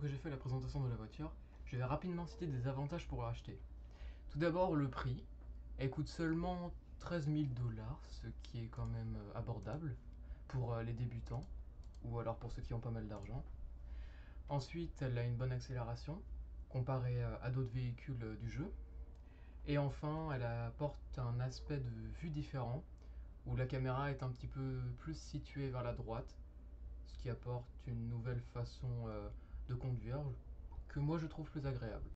que j'ai fait la présentation de la voiture, je vais rapidement citer des avantages pour l'acheter. Tout d'abord le prix, elle coûte seulement 13 000 dollars, ce qui est quand même euh, abordable pour euh, les débutants, ou alors pour ceux qui ont pas mal d'argent. Ensuite, elle a une bonne accélération, comparée euh, à d'autres véhicules du jeu. Et enfin, elle apporte un aspect de vue différent, où la caméra est un petit peu plus située vers la droite, ce qui apporte une nouvelle façon de conduire que moi je trouve plus agréable.